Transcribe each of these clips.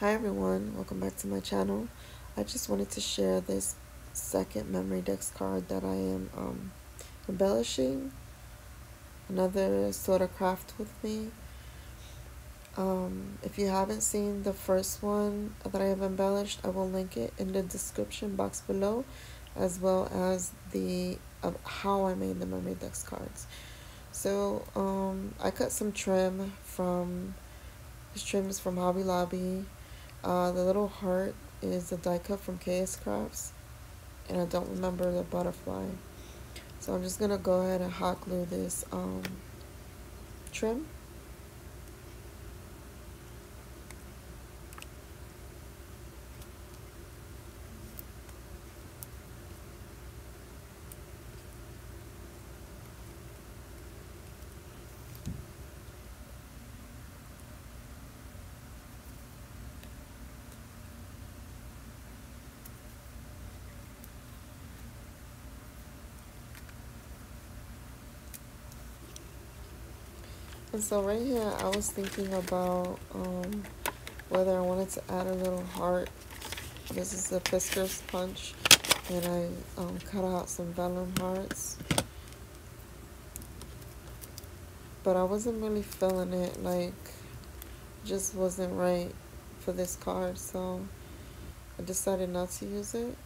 Hi everyone, welcome back to my channel. I just wanted to share this second memory dex card that I am um, embellishing. Another sort of craft with me. Um, if you haven't seen the first one that I have embellished, I will link it in the description box below, as well as the how I made the memory dex cards. So um, I cut some trim from this trim is from Hobby Lobby. Uh, the little heart is a die cut from KS Crafts. And I don't remember the butterfly. So I'm just going to go ahead and hot glue this um, trim. And so right here, I was thinking about um, whether I wanted to add a little heart. This is the Fiskars Punch, and I um, cut out some vellum hearts. But I wasn't really feeling it, like, just wasn't right for this card, so I decided not to use it.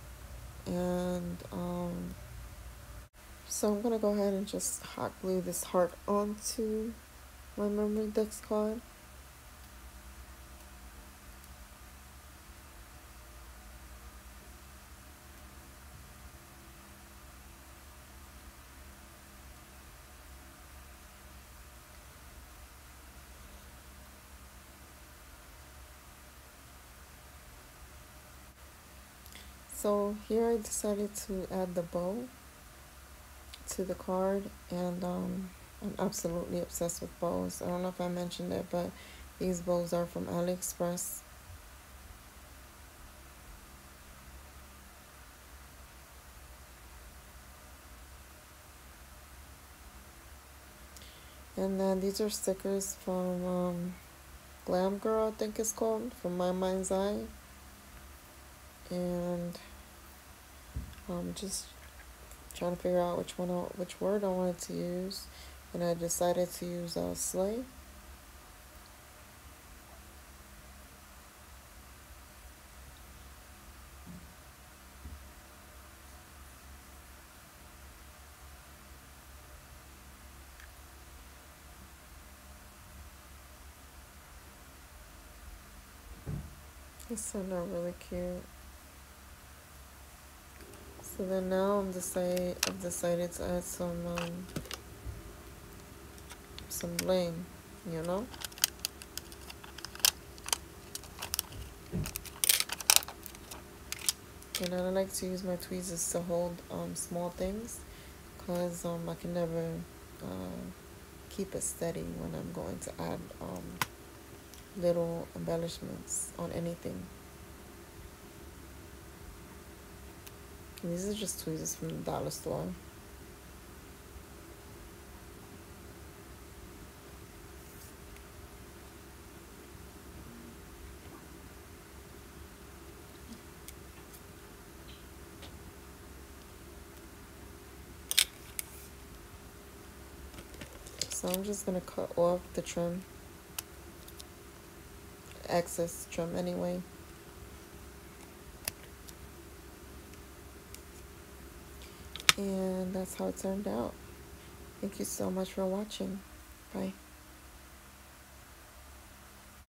And um, so I'm going to go ahead and just hot glue this heart onto my memory dex card. So here I decided to add the bow to the card and um, I'm absolutely obsessed with bows. I don't know if I mentioned it, but these bows are from AliExpress. And then these are stickers from um, Glam Girl, I think it's called, from My Mind's Eye. And um, just trying to figure out which one, I, which word I wanted to use and I decided to use a slay. These are really cute. So then now I'm decide I've decided to add some um, some blame, you know? And I like to use my tweezers to hold um, small things because um, I can never uh, keep it steady when I'm going to add um, little embellishments on anything. And these are just tweezers from the dollar store. So I'm just going to cut off the trim, excess trim anyway. And that's how it turned out. Thank you so much for watching. Bye.